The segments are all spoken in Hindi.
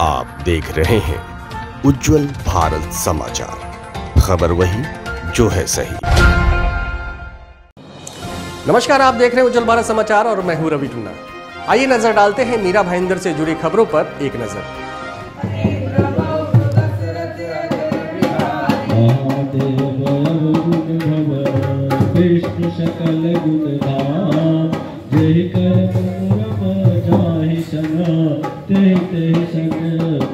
आप देख रहे हैं उज्जवल भारत समाचार। खबर वही जो है सही। नमस्कार आप देख रहे हैं उज्जवल भारत समाचार और मैं हूँ रवि टुन्ना। आइए नज़र डालते हैं मीरा भाईंदर से जुड़ी खबरों पर एक नज़र। विष्णु सकल गुण जय कर जाहि ते ते तेहि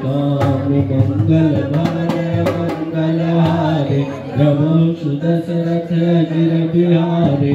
काम मंगल भवन मंगल हारे रमो सुदशरथ गिर बिहारे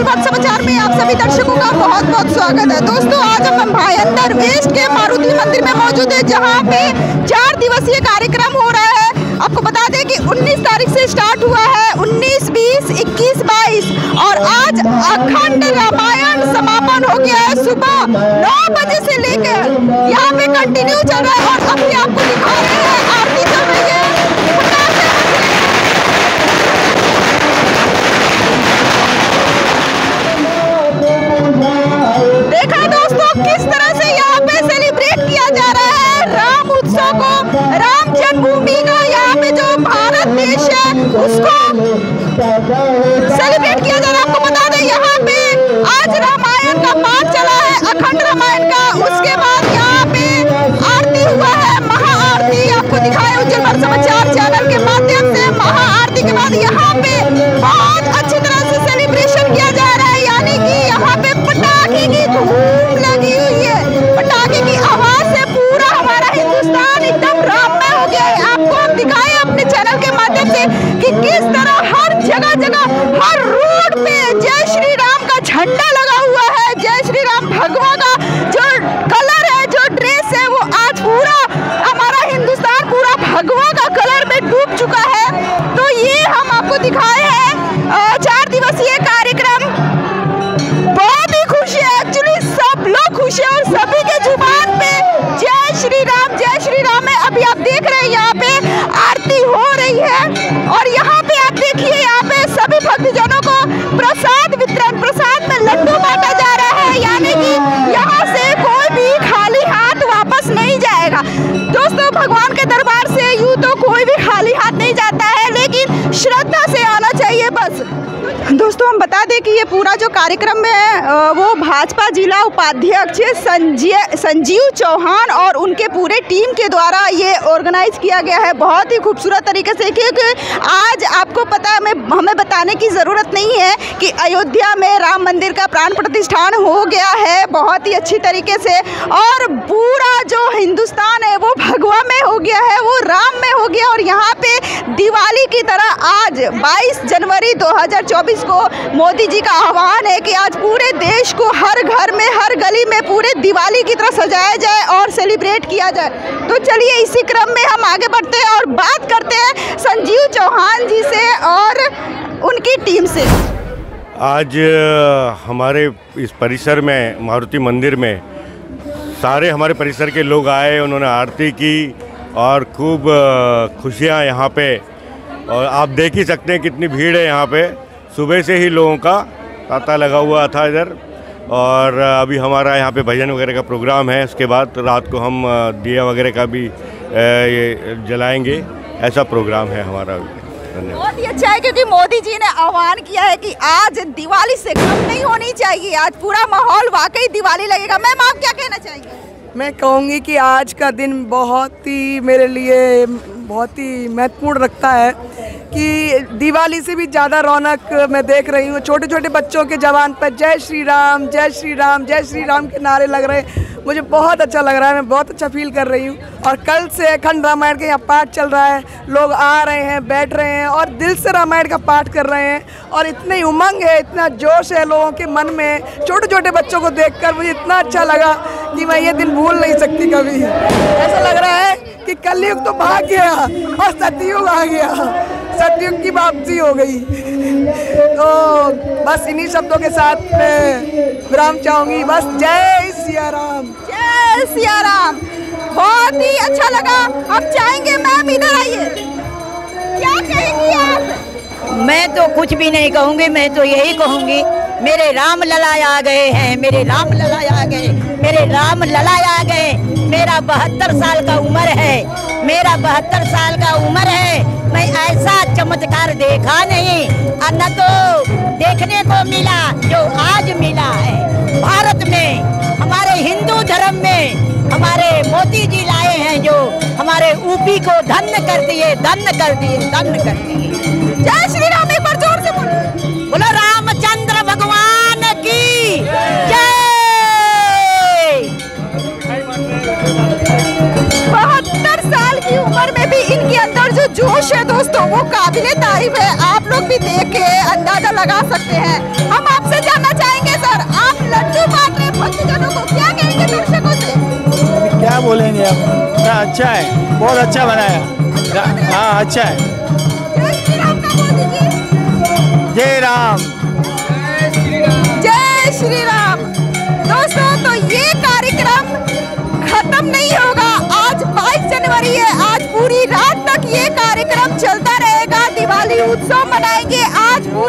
नमस्कार उज्जवल समाचार में आप सभी दर्शकों का बहुत बहुत स्वागत है। दोस्तों आज हम भाई अंदर वेस्ट के मारुति मंदिर में मौजूद है जहाँ पे चार दिवसीय कार्यक्रम हो रहा है। आपको बता दें कि 19 तारीख से स्टार्ट हुआ है 19, 20, 21, 22 और आज अखंड रामायण समापन हो गया है सुबह नौ बजे से लेकर यहाँ पे कंटिन्यू चल रहा है और अभी आपको दिखा रहे हैं। उसको सेलिब्रेट किया जा रहा है आपको बता दें यहाँ दोस्तों, हम बता दें कि ये पूरा जो कार्यक्रम है वो भाजपा जिला उपाध्यक्ष संजय संजीव चौहान और उनके पूरे टीम के द्वारा ये ऑर्गेनाइज किया गया है। बहुत ही खूबसूरत तरीके से, क्योंकि आज आपको पता, हमें हमें बताने की ज़रूरत नहीं है कि अयोध्या में राम मंदिर का प्राण प्रतिष्ठान हो गया है बहुत ही अच्छी तरीके से। और पूरा जो हिंदुस्तान है, वो भगवा में हो गया है, वो राम में हो गया और यहाँ पे दिवाली की तरह आज 22 जनवरी 2024 को मोदी जी का आह्वान है कि आज पूरे देश को हर घर में, हर गली में पूरे दिवाली की तरह सजाया जाए और सेलिब्रेट किया जाए। तो चलिए इसी क्रम में हम आगे बढ़ते हैं और बात करते हैं संजीव चौहान जी से और उनकी टीम से। आज हमारे इस परिसर में, मारुति मंदिर में, सारे हमारे परिसर के लोग आए, उन्होंने आरती की और खूब खुशियाँ यहाँ पे और आप देख ही सकते हैं कितनी भीड़ है यहाँ पे। सुबह से ही लोगों का तांता लगा हुआ था इधर। और अभी हमारा यहाँ पे भजन वगैरह का प्रोग्राम है। उसके बाद रात को हम दिया वगैरह का भी ये जलाएँगे। ऐसा प्रोग्राम है हमारा। धन्यवाद। बहुत ही अच्छा है क्योंकि मोदी जी ने आह्वान किया है कि आज दिवाली से कम नहीं होनी चाहिए। आज पूरा माहौल वाकई दिवाली लगेगा। मैम आप क्या कहना चाहेंगे? मैं कहूँगी कि आज का दिन बहुत ही मेरे लिए बहुत ही महत्वपूर्ण रखता है कि दिवाली से भी ज़्यादा रौनक मैं देख रही हूँ। छोटे छोटे बच्चों के जवान पर जय श्री राम, जय श्री राम, जय श्री राम के नारे लग रहे हैं। मुझे बहुत अच्छा लग रहा है, मैं बहुत अच्छा फील कर रही हूँ। और कल से अखंड रामायण का यहाँ पाठ चल रहा है। लोग आ रहे हैं, बैठ रहे हैं और दिल से रामायण का पाठ कर रहे हैं। और इतनी उमंग है, इतना जोश है लोगों के मन में। छोटे छोटे बच्चों को देखकर मुझे इतना अच्छा लगा। कि मैं ये दिन भूल नहीं सकती कभी। ऐसा लग रहा है कि कलयुग तो भाग गया और सतयुग आ गया। सतयुग की वापसी हो गई। तो बस इन्हीं शब्दों के साथ मैं विराम चाहूँगी। बस जय सिया राम। जय सिया राम। बहुत ही अच्छा लगा। हम चाहेंगे मैम इधर आइए। क्या कहेंगी आप? मैं तो कुछ भी नहीं कहूँगी मैं तो यही कहूँगी मेरे राम लला आ गए हैं मेरे राम लला आ गए मेरे राम लला आ गए। मेरा बहत्तर साल का उम्र है। मेरा बहत्तर साल का उम्र है। मैं ऐसा चमत्कार देखा नहीं। और न तो देखने को मिला, जो आज मिला है। भारत में, हमारे हिंदू धर्म में, हमारे मोदी जी लाए हैं जो हमारे ऊपी को धन्य कर दिए, धन्य कर दिए, धन्य कर दिए। जय श्री बहत्तर साल की उम्र में भी इनके अंदर जो जोश है दोस्तों वो काबिले तारीफ़ है। आप लोग भी देख के अंदाज़ा लगा सकते हैं। हम आपसे जानना चाहेंगे सर आप लड्डू बांट रहे भक्तजनों को क्या कहेंगे दर्शकों से? क्या बोलेंगे आप? ना अच्छा है? बहुत अच्छा बनाया। हाँ अच्छा है। जय राम।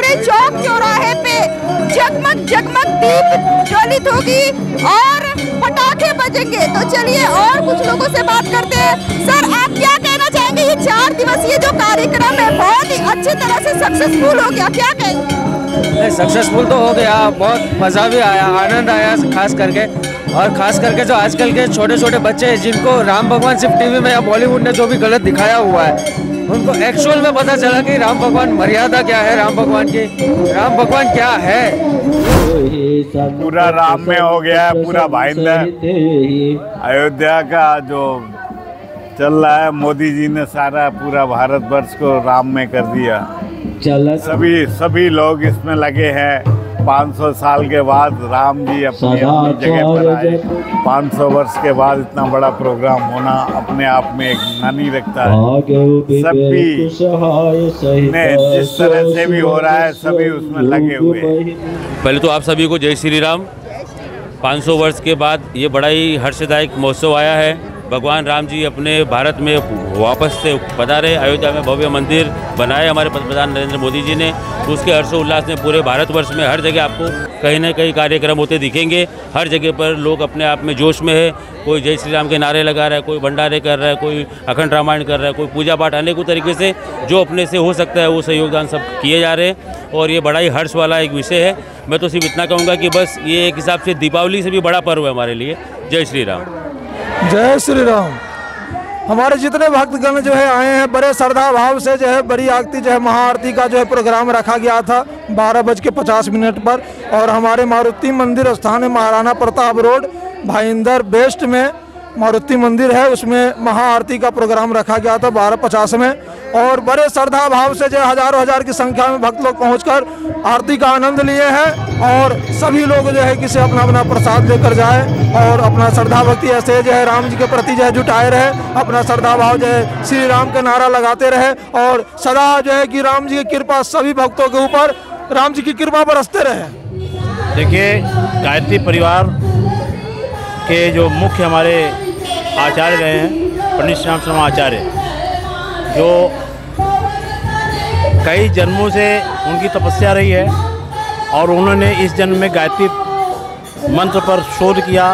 पूरे चौक चौराहे पे जगमग जगमग दीप ज्वलित होगी और पटाखे बजेंगे। तो चलिए और कुछ लोगों से बात करते हैं। सर, आप क्या कहना चाहेंगे? ये चार दिवसीय जो कार्यक्रम है, बहुत ही अच्छी तरह से सक्सेसफुल हो गया। क्या कहेंगे? सक्सेसफुल तो हो गया। बहुत मज़ा भी आया, आनंद आया खास करके। और खास करके जो आजकल के छोटे छोटे बच्चे हैं, जिनको राम भगवान सिर्फ़ टीवी में या बॉलीवुड ने जो भी गलत दिखाया हुआ है उनको एक्चुअल में पता चला कि राम भगवान मर्यादा क्या है राम भगवान की राम भगवान क्या है? पूरा राम में हो गया है पूरा भाईंदर अयोध्या का जो चल रहा है मोदी जी ने सारा पूरा भारतवर्ष को राम में कर दिया। सभी सभी लोग इसमें लगे हैं। 500 साल के बाद राम जी अपनी अपनी जगह पर आए। 500 वर्ष के बाद इतना बड़ा प्रोग्राम होना अपने आप में एक नानी रखता है। सभी ने जिस तरह से भी हो रहा है सभी उसमें लगे हुए हैं। पहले तो आप सभी को जय श्री राम। 500 वर्ष के बाद ये बड़ा ही हर्षदायक महोत्सव आया है। भगवान राम जी अपने भारत में वापस से पधारे, अयोध्या में भव्य मंदिर बनाए हमारे प्रधान नरेंद्र मोदी जी ने। उसके हर्षोल्लास में पूरे भारतवर्ष में हर जगह आपको कहीं ना कहीं कार्यक्रम होते दिखेंगे। हर जगह पर लोग अपने आप में जोश में है। कोई जय श्री राम के नारे लगा रहा है, कोई भंडारे कर रहा है, कोई अखंड रामायण कर रहा है, कोई पूजा पाठ अनेकों तरीके से जो अपने से हो सकता है, वो सहयोगदान सब किए जा रहे हैं। और ये बड़ा ही हर्ष वाला एक विषय है। मैं तो सिर्फ़ इतना कहूँगा कि बस ये एक हिसाब से दीपावली से भी बड़ा पर्व है हमारे लिए। जय श्री राम। जय श्री राम। हमारे जितने भक्तगण जो है आए हैं, बड़े श्रद्धा भाव से जो है, बड़ी आरती जो है, महाआरती का जो है प्रोग्राम रखा गया था बारह बज के पचास मिनट पर। और हमारे मारुति मंदिर स्थान है, महाराणा प्रताप रोड, भाईंदर बेस्ट में मारुति मंदिर है, उसमें महाआरती का प्रोग्राम रखा गया था बारह पचास में। और बड़े श्रद्धा भाव से जो हज़ारों हज़ार की संख्या में भक्त लोग पहुंचकर आरती का आनंद लिए हैं और सभी लोग जो है किसे अपना अपना प्रसाद लेकर जाए और अपना श्रद्धा भक्ति ऐसे जो है राम जी के प्रति जो है जुटाए रहे, अपना श्रद्धा भाव जो है श्री राम का नारा लगाते रहे और सदा जो है कि राम जी की कृपा सभी भक्तों के ऊपर, राम जी की कृपा बरसते रहे। देखिए, गायत्री परिवार के जो मुख्य हमारे आचार्य रहे हैं पंडित श्याम शर्मा आचार्य, जो कई जन्मों से उनकी तपस्या रही है और उन्होंने इस जन्म में गायत्री मंत्र पर शोध किया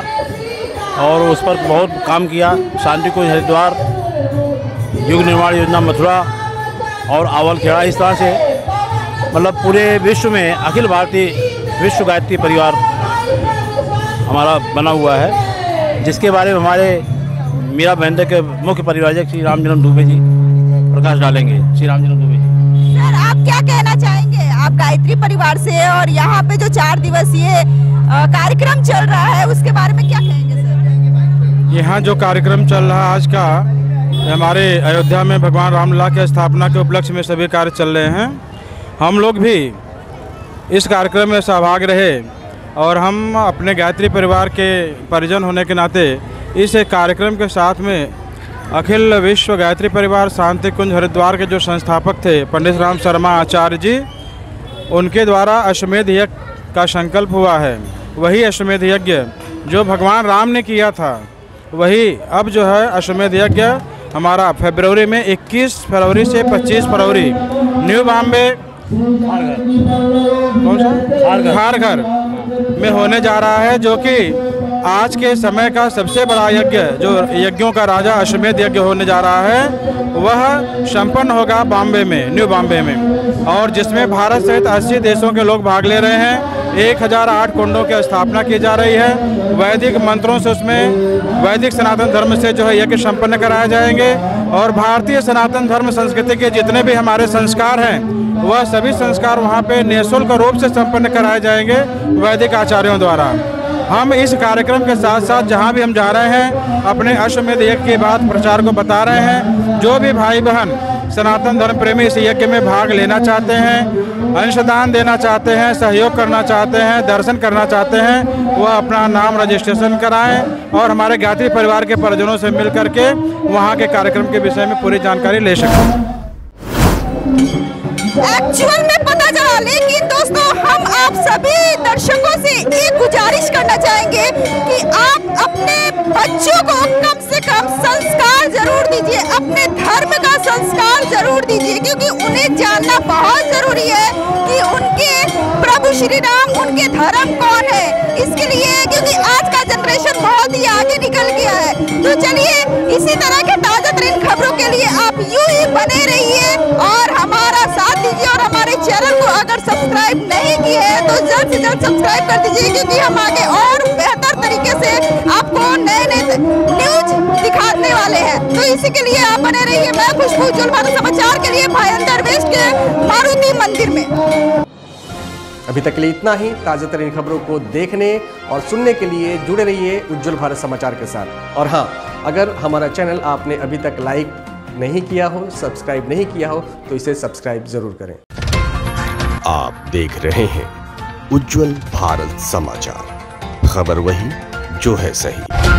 और उस पर बहुत काम किया। शांति को हरिद्वार, युग निर्माण योजना, मथुरा और आवल खेड़ा इस तरह से मतलब पूरे विश्व में अखिल भारतीय विश्व गायत्री परिवार हमारा बना हुआ है, जिसके बारे में हमारे मीरा महेंद्र के मुख्य परिवारक श्री रामजन्म दुबे जी प्रकाश डालेंगे। श्री रामजन्म दुबे जी। आप गायत्री परिवार से हैं और यहाँ पे जो चार दिवसीय कार्यक्रम चल रहा है, उसके बारे में क्या कहेंगे, सर? यहाँ जो कार्यक्रम चल रहा है आज का, हमारे अयोध्या में भगवान रामलला के स्थापना के उपलक्ष्य में सभी कार्य चल रहे हैं। हम लोग भी इस कार्यक्रम में सहभाग रहे और हम अपने गायत्री परिवार के परिजन होने के नाते इस कार्यक्रम के साथ में अखिल विश्व गायत्री परिवार शांति कुंज हरिद्वार के जो संस्थापक थे, पंडित राम शर्मा आचार्य जी उनके द्वारा अश्वमेध यज्ञ का संकल्प हुआ है। वही अश्वमेध यज्ञ जो भगवान राम ने किया था। वही अब जो है अश्वमेध यज्ञ हमारा फरवरी में 21 फरवरी से 25 फरवरी न्यू बॉम्बे कौन सा? खारघर में होने जा रहा है जो कि आज के समय का सबसे बड़ा यज्ञ, जो यज्ञों का राजा अश्वमेध यज्ञ होने जा रहा है, वह संपन्न होगा बॉम्बे में, न्यू बॉम्बे में। और जिसमें भारत सहित 80 देशों के लोग भाग ले रहे हैं 1008 कुंडों की स्थापना की जा रही है। वैदिक मंत्रों से उसमें, वैदिक सनातन धर्म से जो है यज्ञ संपन्न कराए जाएँगे। और भारतीय सनातन धर्म संस्कृति के जितने भी हमारे संस्कार हैं, वह सभी संस्कार वहाँ पे निःशुल्क रूप से संपन्न कराए जाएँगे वैदिक आचार्यों द्वारा। हम इस कार्यक्रम के साथ साथ जहाँ भी हम जा रहे हैं, अपने अश्वमेध यज्ञ की बात प्रचार को बता रहे हैं। जो भी भाई बहन सनातन धर्म प्रेमी इस यज्ञ में भाग लेना चाहते हैं, अंशदान देना चाहते हैं, सहयोग करना चाहते हैं, दर्शन करना चाहते हैं, वह अपना नाम रजिस्ट्रेशन कराएँ और हमारे गायत्री परिवार के परिजनों से मिल करके वहाँ के कार्यक्रम के विषय में पूरी जानकारी ले सकें। एक्चुअल में पता चला, लेकिन दोस्तों, हम आप सभी दर्शकों से एक गुजारिश करना चाहेंगे कि आप अपने बच्चों को कम से कम संस्कार ज़रूर दीजिए, अपने धर्म का संस्कार ज़रूर दीजिए, क्योंकि उन्हें जानना बहुत ज़रूरी है कि उनके प्रभु श्री राम, उनके धर्म कौन है। इसके लिए, क्योंकि सब्सक्राइब कर दीजिए क्योंकि हम आगे और बेहतर तरीके से आपको नए नए न्यूज़ दिखाने वाले हैं। तो इसी के लिए आप बने रहिए मैं खुशबू उज्जवल भारत समाचार के लिए भाई अंतरवेश के मारुति मंदिर में। अभी तक के लिए इतना ही। ताज़ा तरीन खबरों को देखने और सुनने के लिए जुड़े रहिए उज्जवल भारत समाचार के साथ। और हाँ अगर हमारा चैनल आपने अभी तक लाइक नहीं किया हो सब्सक्राइब नहीं किया हो तो इसे सब्सक्राइब ज़रूर करें। आप देख रहे हैं उज्जवल भारत समाचार। खबर वही जो है सही।